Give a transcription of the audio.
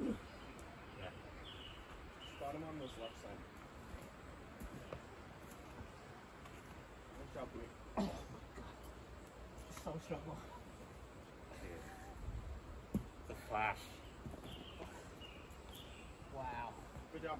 yeah. him on this left side. Good job, Blake. Oh, my so struggle. Dude. The flash. Wow. Good job.